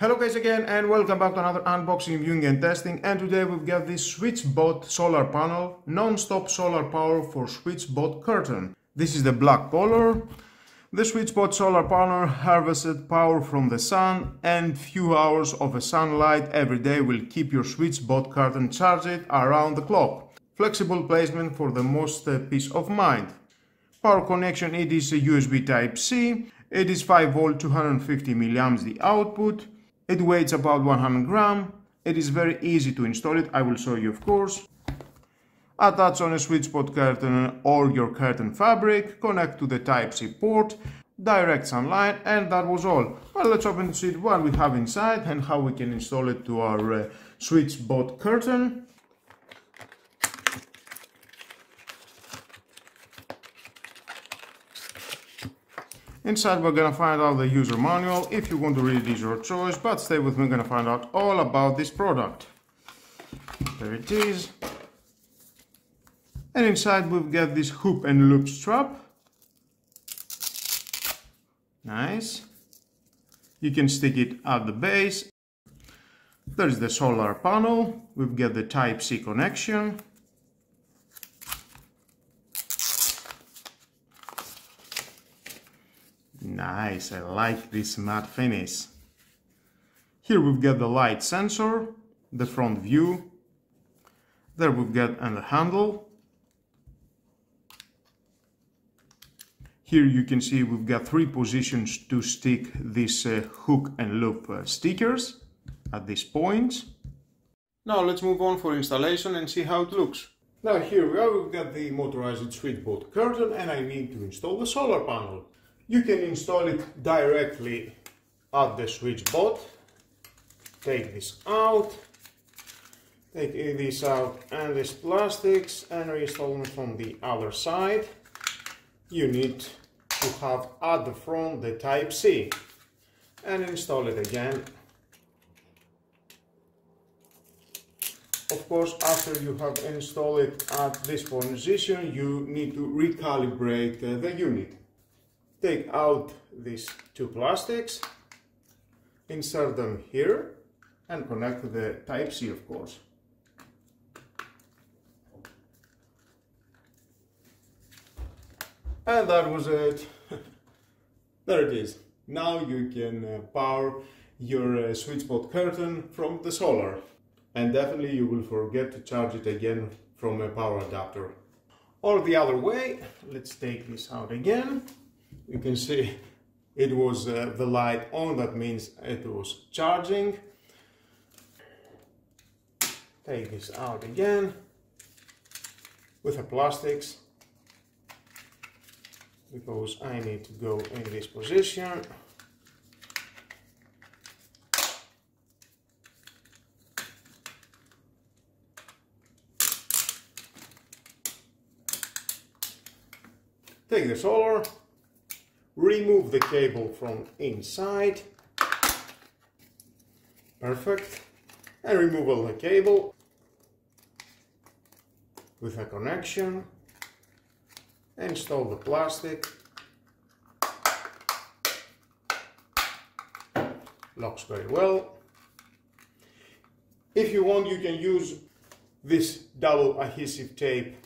Hello guys again and welcome back to another unboxing, viewing and testing and today we've got this SwitchBot solar panel, non-stop solar power for SwitchBot curtain. This is the black color. The SwitchBot solar panel harvested power from the sun and few hours of sunlight every day will keep your SwitchBot curtain charged around the clock. Flexible placement for the most uh, peace of mind. Power connection it is a USB type C, it is 5 volt 250 milliamps the output. It weighs about 100 gram. It is very easy to install it. I will show you of course. Attach on a SwitchBot curtain or your curtain fabric, connect to the Type-C port, direct sunlight and that was all. Well, let's open to see what we have inside and how we can install it to our uh, curtain. Inside we're gonna find out the user manual. If you want to read it is your choice, but stay with me, we're gonna find out all about this product. There it is. And inside we've got this hoop and loop strap. Nice. You can stick it at the base. There's the solar panel. We've got the Type-C connection. Nice, I like this matte finish. Here we've got the light sensor, the front view. There we've got and the handle. Here you can see we've got three positions to stick these uh, hook and loop uh, stickers at this point. Now let's move on for installation and see how it looks. Now here we are, we've got the motorized SwitchBot curtain and I need to install the solar panel. You can install it directly at the SwitchBot. Take this out, take this out and these plastics and reinstall them from the other side. You need to have at the front the Type-C and install it again. Of course, after you have installed it at this position, you need to recalibrate the unit take out these two plastics, insert them here and connect the Type-C of course. And that was it. there it is. Now you can uh, power your uh, SwitchBot curtain from the solar. And definitely you will forget to charge it again from a power adapter. Or the other way, let's take this out again you can see it was uh, the light on that means it was charging. Take this out again with the plastics because I need to go in this position. Take the solar remove the cable from inside. Perfect. And remove all the cable with a connection. Install the plastic. Locks very well. If you want you can use this double adhesive tape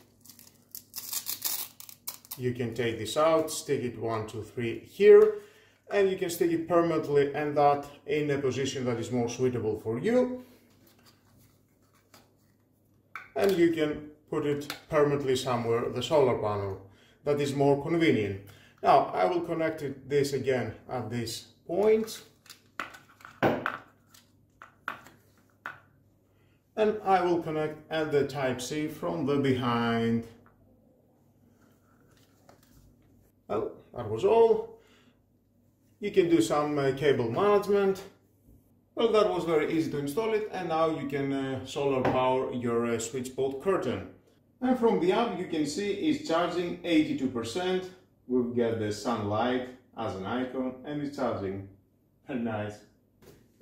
you can take this out, stick it one, two, three here, and you can stick it permanently and that in a position that is more suitable for you. And you can put it permanently somewhere, the solar panel, that is more convenient. Now, I will connect it, this again at this point. And I will connect at the Type-C from the behind. Well, that was all. You can do some uh, cable management. Well, that was very easy to install it and now you can uh, solar power your uh, SwitchBot curtain. And from the app you can see it's charging 82%. We've got the sunlight as an icon and it's charging. Very nice.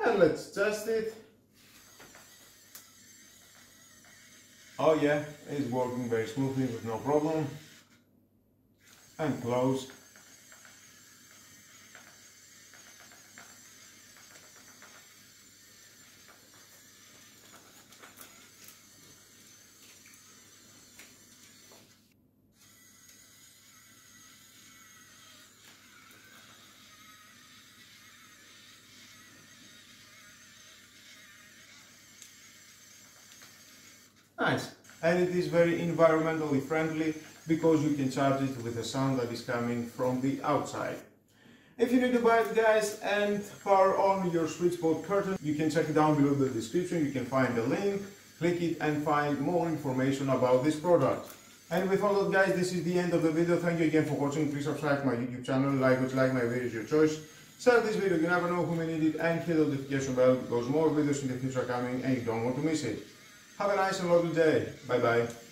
And let's test it. Oh yeah, it's working very smoothly with no problem and close. Nice. And it is very environmentally friendly because you can charge it with the sound that is coming from the outside. If you need to buy it guys and power on your SwitchBot curtain, you can check it down below the description, you can find the link, click it and find more information about this product. And with all that guys, this is the end of the video. Thank you again for watching. Please subscribe my YouTube channel, like you like my videos, your choice. Share this video, you never know who may need it, and hit the notification bell because more videos in the future are coming and you don't want to miss it. Have a nice and lovely day. Bye bye.